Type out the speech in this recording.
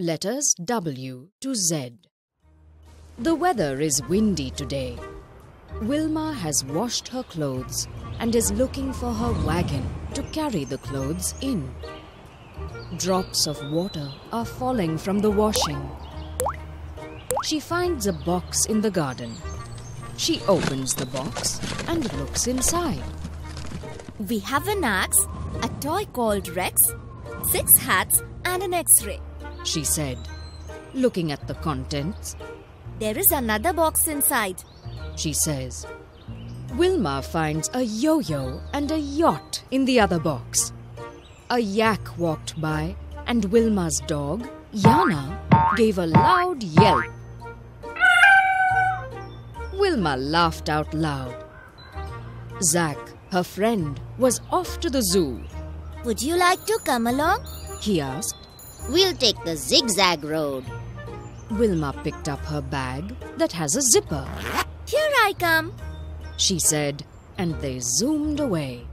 Letters W to Z. The weather is windy today. Wilma has washed her clothes and is looking for her wagon to carry the clothes in. Drops of water are falling from the washing. She finds a box in the garden. She opens the box and looks inside. We have an axe, a toy called Rex, six hats, and an x ray. She said, looking at the contents. There is another box inside. She says. Wilma finds a yo yo and a yacht in the other box. A yak walked by, and Wilma's dog, Yana, gave a loud yelp. Wilma laughed out loud. Zack, her friend, was off to the zoo. Would you like to come along? He asked. We'll take the zigzag road. Wilma picked up her bag that has a zipper. Here I come. She said, and they zoomed away.